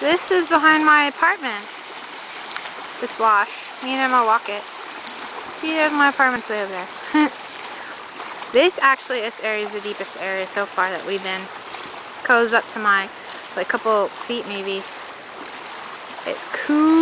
This is behind my apartment. This wash. Me and Emma walk it. See, there's my apartment's way over there. this actually, this area is the deepest area so far that we've been. Goes up to my, like, couple feet maybe. It's cool.